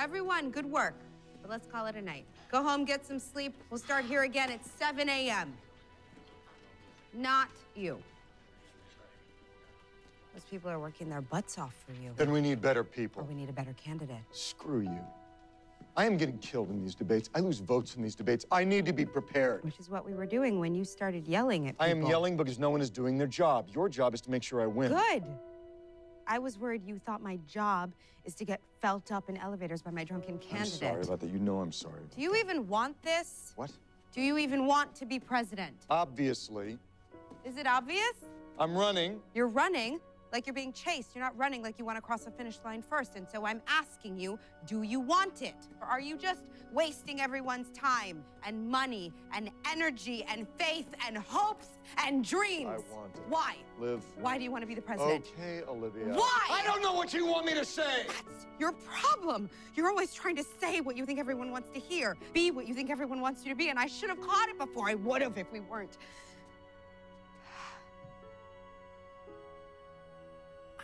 Everyone, good work. But let's call it a night. Go home, get some sleep. We'll start here again at 7 a.m. Not you. Those people are working their butts off for you. Then we need better Or people. we need a better candidate. Screw you. I am getting killed in these debates. I lose votes in these debates. I need to be prepared. Which is what we were doing when you started yelling at people. I am yelling because no one is doing their job. Your job is to make sure I win. Good. I was worried you thought my job is to get felt up in elevators by my drunken candidate. I'm sorry about that. You know I'm sorry. Do you even want this? What? Do you even want to be president? Obviously, Is it obvious? I'm running. You're running like you're being chased. You're not running like you want to cross the finish line first. And so I'm asking you, do you want it? Or are you just wasting everyone's time and money and energy and faith and hopes and dreams? I want it. Why? Liv. Why do you want to be the president? Okay, Olivia. Why? I don't know what you want me to say. That's your problem. You're always trying to say what you think everyone wants to hear, be what you think everyone wants you to be, and I should have caught it before. I would have if we weren't.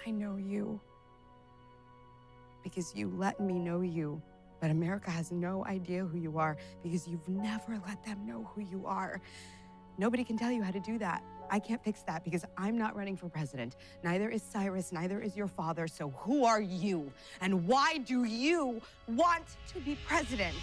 I know you because you let me know you. But America has no idea who you are because you've never let them know who you are. Nobody can tell you how to do that. I can't fix that because I'm not running for president. Neither is Cyrus, neither is your father. So who are you? And why do you want to be president?